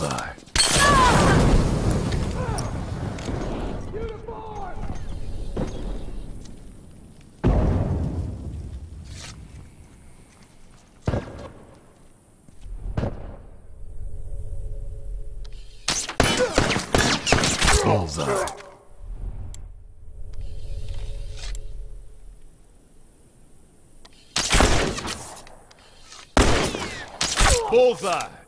Bullseye. Bullseye. Bullseye.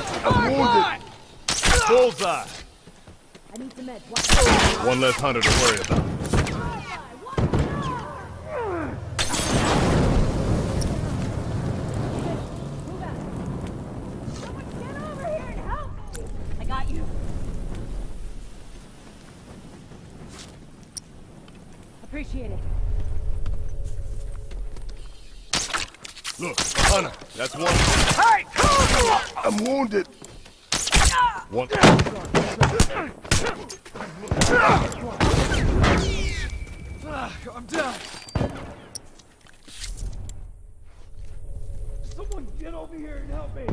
Wounded. Bullseye. I need some meds. What? One less hunter to worry about. Appreciate out. Someone get over here and help me. I got you. Appreciate it. Look, Hunter, that's one. Hey! I'm wounded. One. Ah, I'm down. Someone get over here and help me.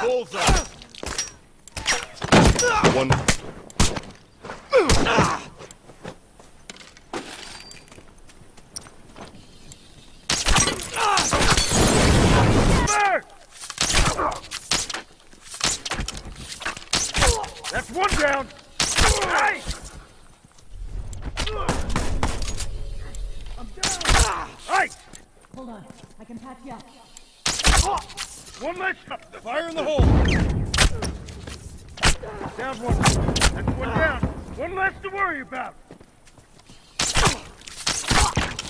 Bullseye. One. That's one down. Hey! I'm down. Hey! Hold on. I can patch you up. One less. Fire in the hole. Down one. That's one down. One less to worry about.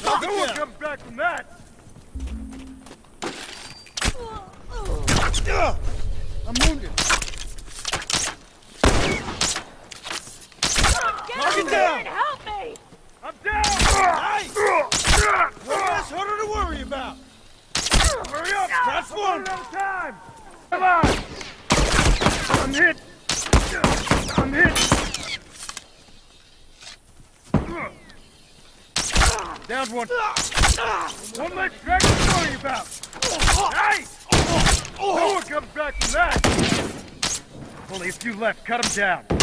No one comes back from that. I'm wounded. Get Knock it over down. help me. I'm down. Nice. One less hunter to worry about. Hurry up. No. That's one a time. Come on. I'm hit. I'm hit. Down one. One less dragon to worry about. Nice. No one comes back from that. Only a few left. Cut them down.